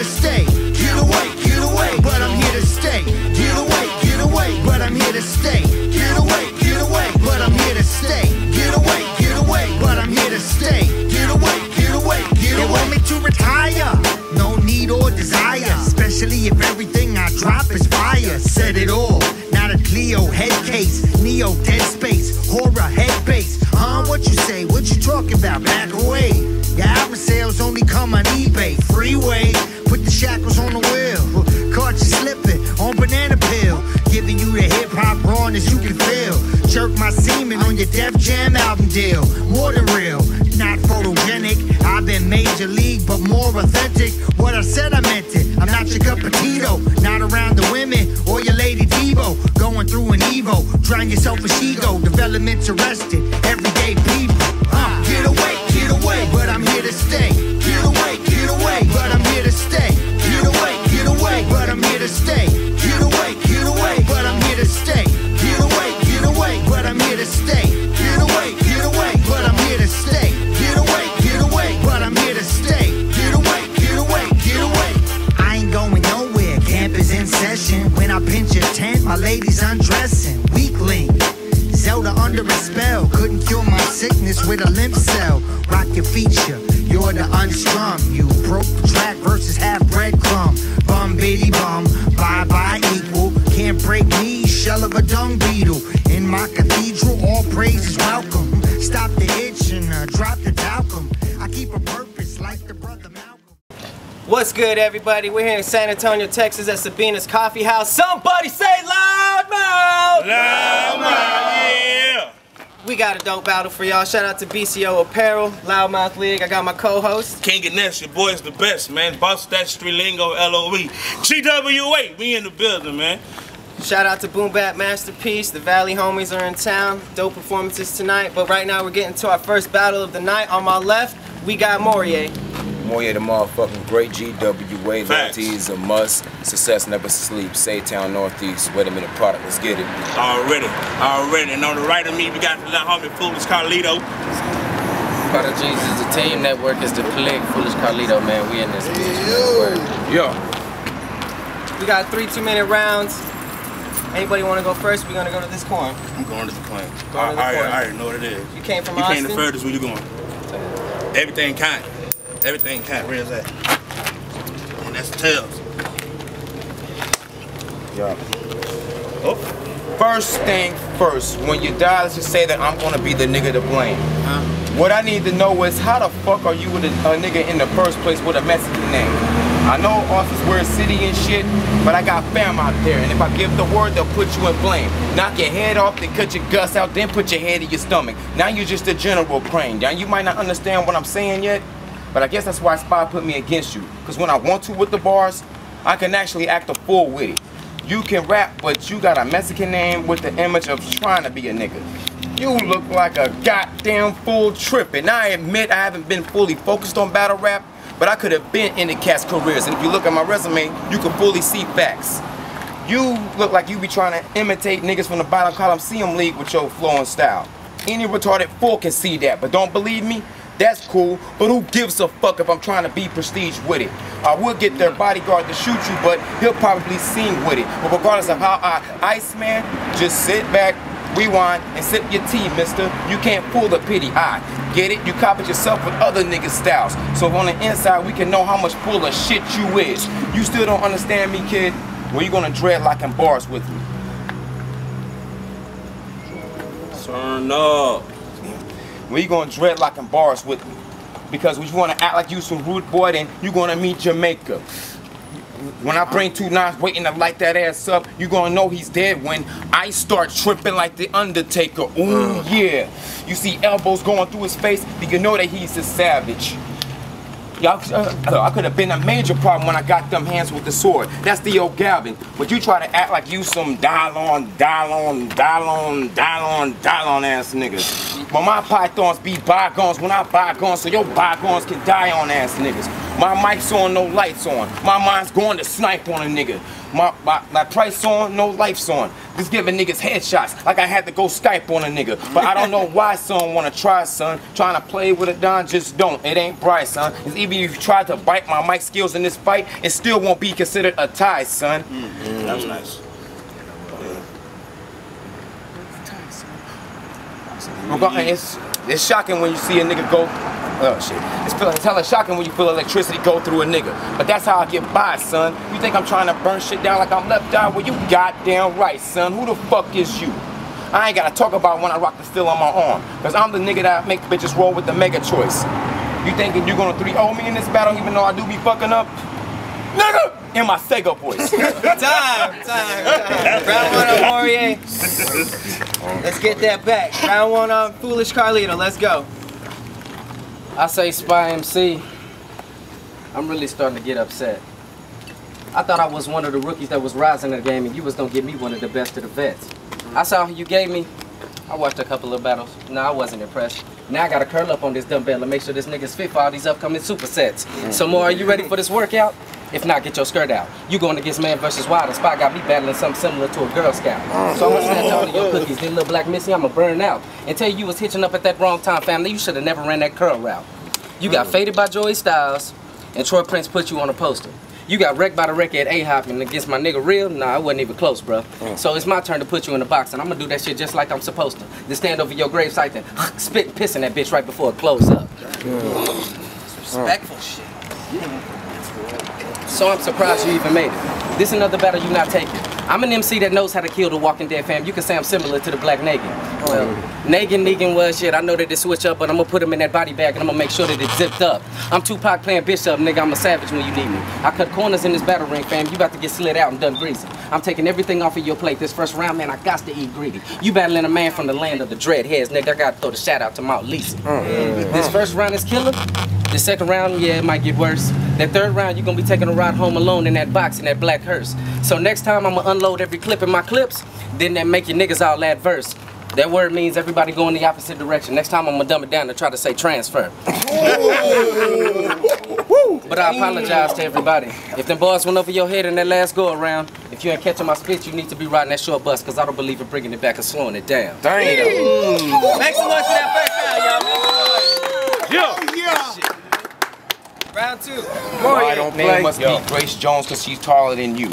to stay. Get away, get away, but I'm here to stay. Get away, get away, but I'm here to stay. Get away, get away, but I'm here to stay. Get away, get away, but I'm here to stay. Get away, get away, get away. They want me to retire. No need or desire, especially if everything I drop is fire. Set it all. Deal. More than real, not photogenic. I've been major league, but more authentic. What I said, I meant it. I'm not your cup of not around the women or your lady Devo. Going through an Evo, drown your selfish ego. Development's arrested, lady's undressing. Weakling. Zelda under a spell. Couldn't cure my sickness with a limp cell. Rock your feature. You're the unstrung. You broke the track versus half breadcrumb. Bum bitty bum. Bye bye equal. Can't break me. Shell of a dung beetle. In my cathedral, all praise is welcome. Stop the itch and uh, drop the talcum. I keep a purpose like the brother Malcolm. What's good, everybody? We're here in San Antonio, Texas at Sabina's Coffee House. Somebody say loud mouth! yeah. We got a dope battle for y'all. Shout out to BCO Apparel, Loudmouth League. I got my co-host. King NS, your is the best, man. Boss that street lingo, LOE. GWA, we in the building, man. Shout out to Boom Bap Masterpiece. The Valley homies are in town. Dope performances tonight. But right now we're getting to our first battle of the night. On my left, we got Morya. Morya the motherfucking great GWA. Facts. Loyalty is a must. Success never sleeps. Saytown Northeast. Wait a minute, product. Let's get it. Already, already. And on the right of me, we got the little homie Foolish Karlito. Prodigies is the team network is the click. Foolish Karlito, man, we in this bitch. Yeah. We got three two-minute rounds. Anybody want to go first? We're gonna go to this corner. I'm going to the claim. Go I, to the I, corner. I already know what it is. You came from You Austin. came the furthest, where you going? Everything kind. Everything kind. Where's that? And that's tails. Yeah. Oh. First thing first, when you die, let's just say that I'm gonna be the nigga to blame. Uh-huh. What I need to know is how the fuck are you with a, a nigga in the first place with a Mexican name? I know Austin's weird city and shit, but I got fam out there, and if I give the word, they'll put you in blame. Knock your head off, then cut your guts out, then put your head in your stomach. Now you're just a general praying. Now you might not understand what I'm saying yet, but I guess that's why Spy put me against you. Cause when I want to with the bars, I can actually act a fool with it. You can rap, but you got a Mexican name with the image of trying to be a nigga. You look like a goddamn fool tripping. I admit I haven't been fully focused on battle rap, but I could have been in the cast careers. And if you look at my resume, you can fully see facts. You look like you be trying to imitate niggas from the bottom Coliseum League with your flow and style. Any retarded fool can see that, but don't believe me? That's cool, but who gives a fuck if I'm trying to be prestige with it? I will get their bodyguard to shoot you, but he'll probably sing with it. But regardless of how I ice man, just sit back, rewind, and sip your tea, mister. You can't fool the pity eye. Get it? You copy yourself with other niggas' styles. So on the inside, we can know how much full of shit you is. You still don't understand me, kid? Well, you gonna dreadlock and bars with me. Turn up. When you gonna dreadlock and bars with me. Because when you wanna act like you some rude boy, then you gonna meet Jamaica. When I bring two knives waiting to light that ass up, you gonna know he's dead when I start tripping like the Undertaker. Ooh yeah. You see elbows going through his face, then you know that he's a savage. Y'all, uh, I could have been a major problem when I got them hands with the sword. That's the old Galvin. But you try to act like you some dial on, dial on, dial on, dial on, dial on ass niggas. But my pythons be bygones when I bygones, so your bygones can die on ass niggas. My mic's on, no lights on. My mind's going to snipe on a nigga. My, my, my price on, no lights on. Just giving niggas headshots like I had to go Skype on a nigga. But I don't know why son wanna try, son. Trying to play with a Don, just don't. It ain't bright, son. It's even if you try to bite my mic skills in this fight, it still won't be considered a tie, son. Mm, mm, that was mm. nice. Rega- and It's, it's shocking when you see a nigga go. Oh shit. It's, it's hella shocking when you feel electricity go through a nigga. But that's how I get by, son. You think I'm trying to burn shit down like I'm left eye? Well, you goddamn right, son. Who the fuck is you? I ain't gotta talk about when I rock the steel on my arm. Cause I'm the nigga that make bitches roll with the mega choice. You thinking you gonna 3-0 me in this battle even though I do be fucking up? Nigga! In my Sega voice. Time, time, time. Round one Morya. Let's get that back. Round one on Foolish Karlito. Let's go. I say Spy MC. I'm really starting to get upset. I thought I was one of the rookies that was rising in the game and you was gonna give me one of the best of the vets. I saw how you gave me. I watched a couple of battles. No, I wasn't impressed. Now I gotta curl up on this dumbbell and make sure this nigga's fit for all these upcoming supersets. Mm. So more, are you ready for this workout? If not, get your skirt out. You going against Man versus Wild and spot got me battling something similar to a Girl Scout. So I'm gonna snatch all of your mm-hmm. cookies, then little black missy, I'ma burn out. And tell you you was hitching up at that wrong time, family. You should have never ran that curl route. You got mm. faded by Joey Styles, and Troy Prince put you on a poster. You got wrecked by the wreck at A-Hop and against my nigga Real? Nah, I wasn't even close, bro. Mm. So it's my turn to put you in the box, and I'm gonna do that shit just like I'm supposed to. Then stand over your gravesite and spit and piss in that bitch right before it close up. Mm. Respectful shit. So I'm surprised you even made it. This another battle you not taking. I'm an MC that knows how to kill the Walking Dead fam. You can say I'm similar to the Black Negan. Well, Negan, Negan was shit. I know that they switch up, but I'm gonna put him in that body bag and I'm gonna make sure that it's zipped up. I'm Tupac playing Bishop, nigga. I'm a savage when you need me. I cut corners in this battle ring, fam. You about to get slid out and done greasy. I'm taking everything off of your plate. This first round, man, I got to eat greedy. You battling a man from the land of the dreadheads, nigga. I gotta throw the shout out to Mount Lisa. Mm. This mm. first round is killer. The second round, yeah, it might get worse. That third round, you're gonna be taking a ride home alone in that box in that black hearse. So next time, I'ma unload every clip in my clips, then that make your niggas all adverse. That word means everybody going the opposite direction. Next time, I'm gonna dumb it down and try to say transfer. but I apologize to everybody. If them boys went over your head in that last go around, if you ain't catching my spit, you need to be riding that short bus, cause I don't believe in bringing it back and slowing it down. Damn. Make some noise for that first round, y'all. Make some noise. Yeah. Round two. I don't name must be Grace Jones because she's taller than you.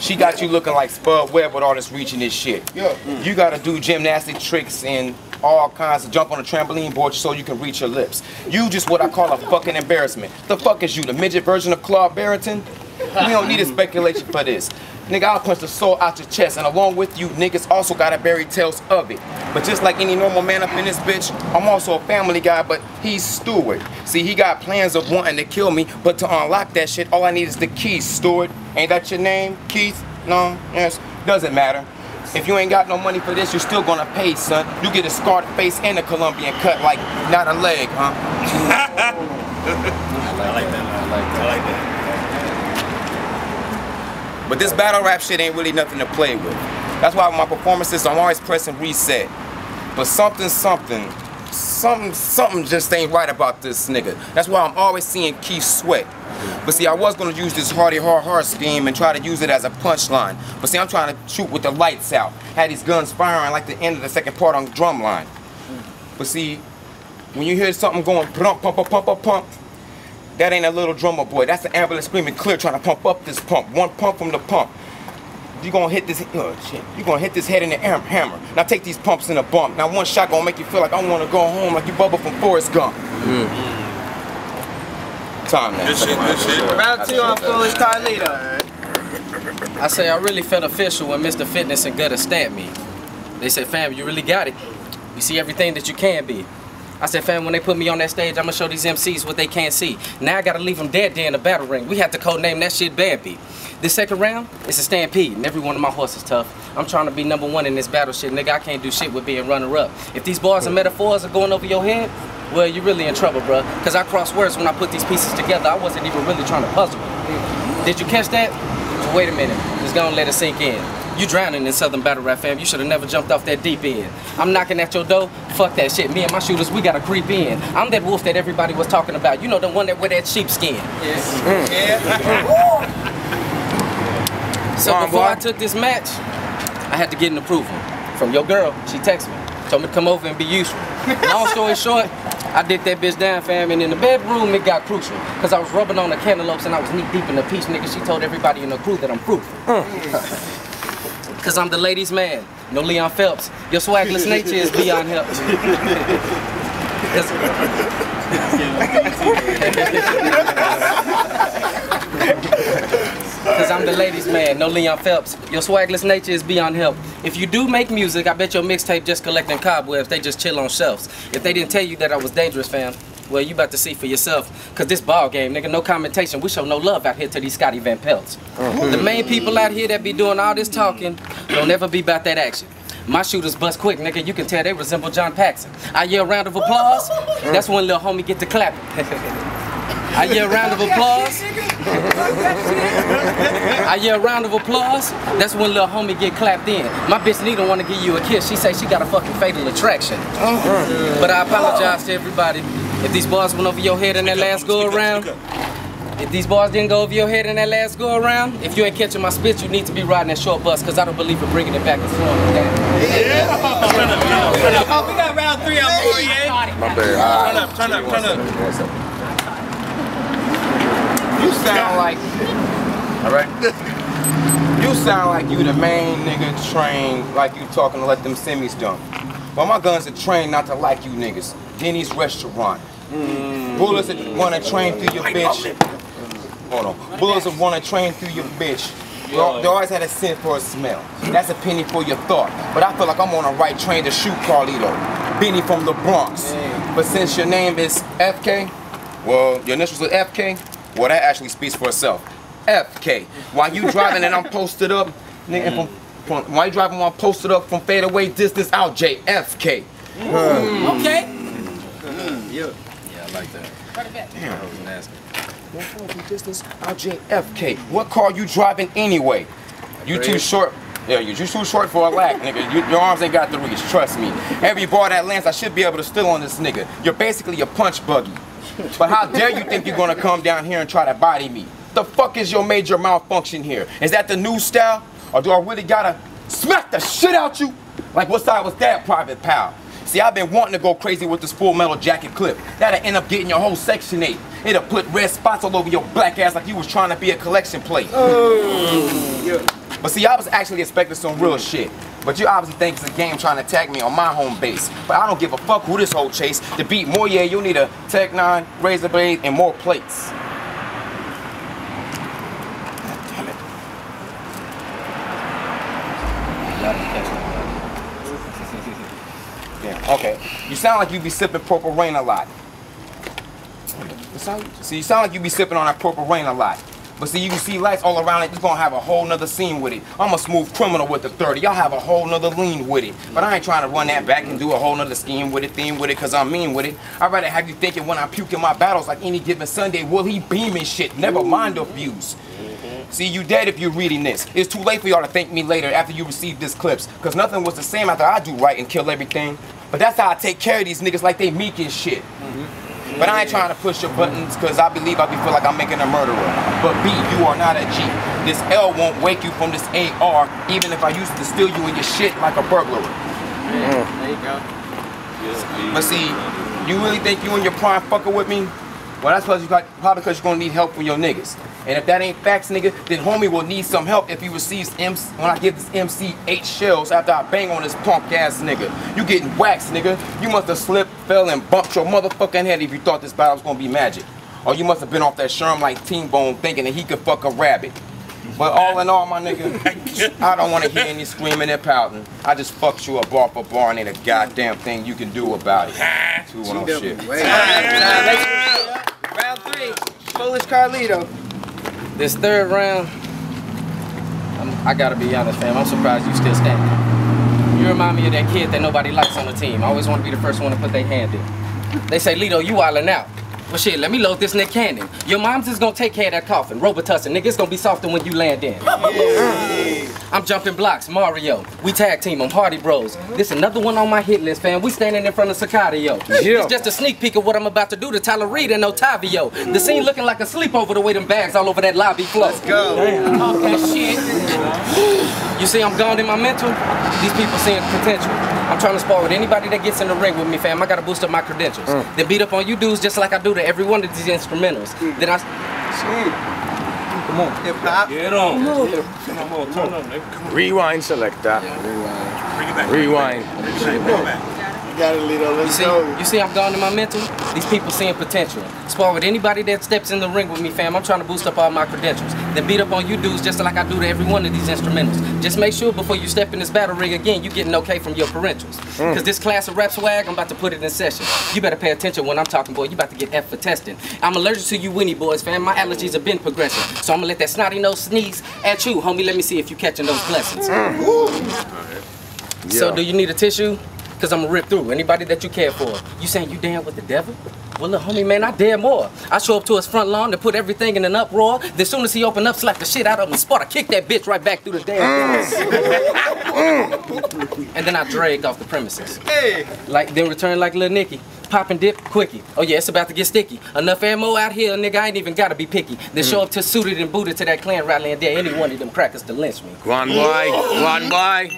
She got you looking like Spud Webb with all this reaching this shit. Yeah. Mm. You gotta do gymnastic tricks and all kinds of jump on a trampoline board so you can reach your lips. You just what I call a fucking embarrassment. The fuck is you, the midget version of Claude Barrington? We don't need a speculation for this. Nigga, I'll punch the soul out your chest, and along with you, niggas also gotta bury tales of it. But just like any normal man up in this bitch, I'm also a family guy, but he's Stewart. See, he got plans of wanting to kill me, but to unlock that shit, all I need is the keys, Stewart. Ain't that your name, Keith? No? Yes? Doesn't matter. If you ain't got no money for this, you're still gonna pay, son. You get a scarred face and a Colombian cut, like not a leg, huh? I like that. I like that. I like that. But this battle rap shit ain't really nothing to play with. That's why my performances, I'm always pressing reset. But something, something, something, something just ain't right about this nigga. That's why I'm always seeing Keith sweat. But see, I was gonna use this hardy hard hard scheme and try to use it as a punchline. But see, I'm trying to shoot with the lights out. Had these guns firing like the end of the second part on drum line. But see, when you hear something going pump, pump, pump, pump, pump, that ain't a little drummer boy. That's the ambulance screaming clear, trying to pump up this pump. One pump from the pump. You gonna hit this, oh shit. You gonna hit this head in the air hammer. Now take these pumps in a bump. Now one shot gonna make you feel like I wanna go home, like you bubble from Forrest Gump. Mm. Time now. Good shit, good shit. Round two on Foolish Karlito. I say I really felt official when Mr. Fitness and Gutter stamped me. They said, fam, you really got it. You see everything that you can be. I said, fam, when they put me on that stage, I'ma show these MCs what they can't see. Now I gotta leave them dead there in the battle ring. We had to code name that shit Bambi. This second round, it's a stampede, and every one of my horses tough. I'm trying to be number one in this battle shit, nigga. I can't do shit with being runner up. If these bars and metaphors are going over your head, well, you're really in trouble, bruh. Cause I cross words when I put these pieces together. I wasn't even really trying to puzzle. Did you catch that? Wait a minute. Just gonna let it sink in. You drowning in Southern Battle Rap fam. You should have never jumped off that deep end. I'm knocking at your door. Fuck that shit. Me and my shooters, we gotta creep in. I'm that wolf that everybody was talking about. You know the one that wear that sheepskin. Mm. So Come on, before boy. I took this match, I had to get an approval from your girl. She texted me, told me to come over and be useful. Long story short, I did that bitch down, fam, and in the bedroom it got crucial. Cause I was rubbing on the cantaloupes and I was knee deep in the peach, nigga. She told everybody in the crew that I'm fruitful. Mm. Cause I'm the ladies' man, no Leon Phelps. Your swagless nature is beyond help. Cause, Cause I'm the ladies' man, no Leon Phelps. Your swagless nature is beyond help. If you do make music, I bet your mixtape just collecting cobwebs. They just chill on shelves. If they didn't tell you that I was dangerous, fam, well, you about to see for yourself. Cause this ball game, nigga, no commentation. We show no love out here to these Scotty Van Pelts. Uh-huh. The main people out here that be doing all this talking don't ever be about that action. My shooters bust quick, nigga. You can tell they resemble John Paxson. I yell a round of applause. Uh-huh. That's when little homie get to clapping. I yell a round of applause. I yell a round of applause. That's when little homie get clapped in. My bitch Nita wanna give you a kiss. She say she got a fucking fatal attraction. Uh-huh. But I apologize to everybody. If these bars went over your head in that last go around, if these bars didn't go over your head in that last go around, if you ain't catching my spit, you need to be riding that short bus, cause I don't believe in bringing it back and slowing it down. Oh, we got round three on Morya. My bad. Turn up, turn up, turn up. You sound like, all right. You sound like you the main nigga trained, like you talking to let them semis jump. But my guns are trained not to like you niggas. Denny's restaurant. Mm. Bullets that wanna train through your bitch. Oh, Hold on. Bullets that wanna train through your bitch. They they always had a scent for a smell. That's a penny for your thought. But I feel like I'm on the right train to shoot Carlito. Benny from the Bronx. But since your name is FK, well, your initials are FK, well, that actually speaks for itself. FK. While you driving and I'm posted up, nigga, from, from, while you driving while I'm posted up from fadeaway distance out, JFK. Okay. Hmm, yeah, Yeah, I like that. Damn. That was nasty. distance out, JFK. What car you driving anyway? You too short. Yeah, you you too short for a lack, nigga. You, your arms ain't got the reach. Trust me. Every bar that lands, I should be able to steal on this nigga. You're basically a punch buggy. But how dare you think you're gonna come down here and try to body me? The fuck is your major malfunction here? Is that the new style? Or do I really gotta smack the shit out you? Like what side was that, Private Pyle? See, I've been wanting to go crazy with this full metal jacket clip. That'll end up getting your whole section 8. It'll put red spots all over your black ass like you was trying to be a collection plate. Oh, but see, I was actually expecting some real shit. But you obviously think it's a game trying to attack me on my home base. But I don't give a fuck who this whole chase. To beat Morya, you'll need a Tech 9, razor blade, and more plates. Damn it. Yeah, okay. You sound like you be sipping Purple Rain a lot. See, you sound like you be sipping on that Purple Rain a lot. But see, you can see lights all around it. It's gonna have a whole nother scene with it. I'm a smooth criminal with the 30. Y'all have a whole nother lean with it. But I ain't trying to run that back and do a whole nother scheme with it, theme with it, cause I'm mean with it. I'd rather have you thinking when I puke in my battles like any given Sunday, will he beam and shit? Never mind the views. See, you dead if you're reading this. It's too late for y'all to thank me later after you receive this clips. Cause nothing was the same after I do right and kill everything. But that's how I take care of these niggas like they meek and shit. Mm-hmm. But I ain't trying to push your buttons cause I believe I be feel like I'm making a murderer. But B, you are not a G. This L won't wake you from this AR, even if I used to steal you and your shit like a burglar. Mm. There you go. But see, you really think you and your prime fucking with me? Well, that's because you got, probably because you're gonna need help from your niggas. And if that ain't facts, nigga, then homie will need some help if he receives MC, when I give this MC eight shells after I bang on this punk ass nigga. You getting waxed, nigga. You must have slipped, fell, and bumped your motherfucking head if you thought this battle was gonna be magic. Or you must have been off that Sherm like Team Bone thinking that he could fuck a rabbit. But all in all, my nigga, I don't want to hear any screaming and pouting. I just fucked you up bar for bar and ain't a goddamn thing you can do about it. Two one shit. Three. Foolish Karlito. This third round, I'm, I gotta be honest, fam. I'm surprised you still standing. You remind me of that kid that nobody likes on the team. I always want to be the first one to put their hand in. They say, Lito, you wildin' out. Well, shit, let me load this Nick Cannon. Your mom's just gonna take care of that coffin. Robitussin, nigga, it's gonna be softer when you land in. Uh, I'm jumping blocks, Mario. We tag team 'em, Hardy Bros. This another one on my hit list, fam. We standing in front of Sicario. It's just a sneak peek of what I'm about to do to Tyler Reed and Otavio. The scene looking like a sleepover the way them bags all over that lobby floor. Let's Go. Talk that shit. You see, I'm gone in my mental. These people seeing potential. I'm trying to spar with anybody that gets in the ring with me, fam. I gotta boost up my credentials. Mm. Then beat up on you dudes just like I do to every one of these instrumentals. Mm. Then I. Hip hop. Get on. Come on, turn up, nigga. Rewind selector. Bring it back. Rewind. Bring it back. Bring it back. Got it, Lito. You Let's see, go. you see, I'm gone in my mental. These people seeing potential. Spar with anybody that steps in the ring with me, fam. I'm trying to boost up all my credentials. Then beat up on you dudes just like I do to every one of these instrumentals. Just make sure before you step in this battle ring again, you getting okay from your parentals. Mm. Cause this class of rap swag, I'm about to put it in session. You better pay attention when I'm talking, boy. You about to get F for testing. I'm allergic to you Winnie boys, fam. My allergies have been progressing. So I'm gonna let that snotty nose sneeze at you, homie. Let me see if you catching those blessings. Mm. So Yeah. do you need a tissue? Cause I'm gonna rip through anybody that you care for. You saying you down with the devil? Well, look, homie, man, I dare more. I show up to his front lawn to put everything in an uproar. Then soon as he open up, slap the shit out of him, and spot, I kick that bitch right back through the damn doors. and then I drag off the premises. Hey. Like, then return like Lil Nicky. Pop and dip, quickie. Oh yeah, it's about to get sticky. Enough ammo out here, nigga, I ain't even gotta be picky. Then show up to suited and booted to that clan rally and dare any one of them crackers to lynch me. One boy, one boy.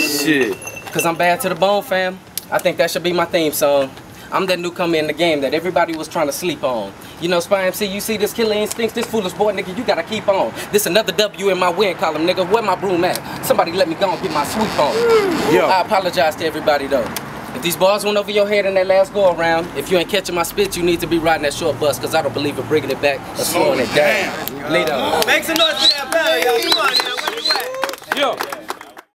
Shit. Cause I'm bad to the bone, fam. I think that should be my theme song. I'm that newcomer in the game that everybody was trying to sleep on. You know, Spy MC, you see this killer instincts, this foolish boy, nigga, you gotta keep on. This another W in my win column, nigga. Where my broom at? Somebody let me go and get my sweep on. Yo. I apologize to everybody though. If these bars went over your head in that last go around, if you ain't catching my spit, you need to be riding that short bus, cause I don't believe in bringing it back or slowing it down. Later. Make some noise for that bell, y'all. Come on now. Where you at? Yo.